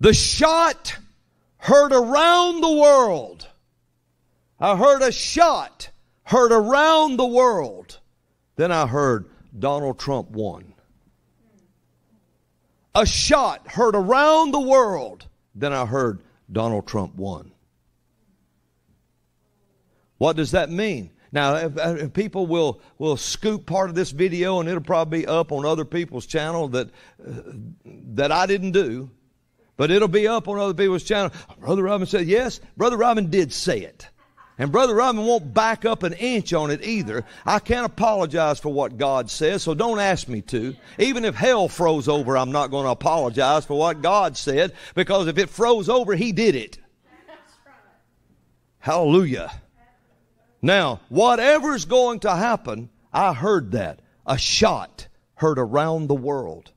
The shot heard around the world. I heard a shot heard around the world. Then I heard Donald Trump won. A shot heard around the world. Then I heard Donald Trump won. What does that mean? Now, if, if people will, will scoop part of this video and it'll probably be up on other people's channel that, uh, that I didn't do, but it'll be up on other people's channel. Brother Robin said, yes, Brother Robin did say it. And Brother Robin won't back up an inch on it either. I can't apologize for what God says, so don't ask me to. Even if hell froze over, I'm not going to apologize for what God said, because if it froze over, He did it. Hallelujah. Now, whatever's going to happen, I heard that. A shot heard around the world.